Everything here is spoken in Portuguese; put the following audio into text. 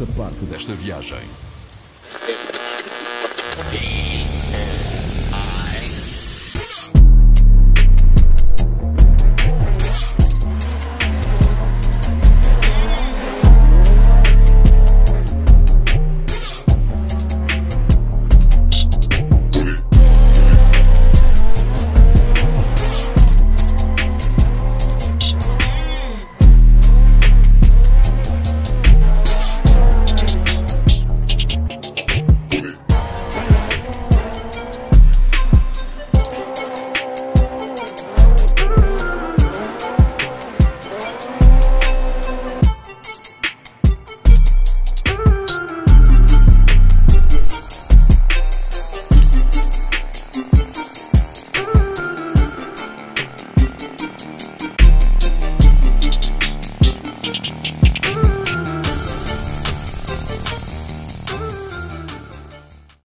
faça parte desta viagem.